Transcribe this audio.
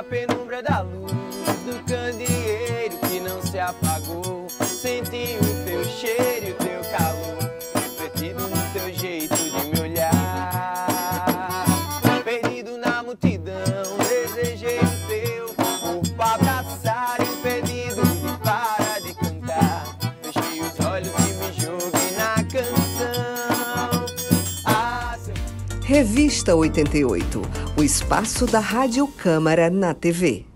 na penumbra da luz do candeeiro que não se apagou. Senti o teu cheiro e o teu calor, refletido no teu jeito de me olhar. Perdido na multidão, desejei Revista 88, o espaço da Rádio Câmara na TV.